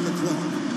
on the clock.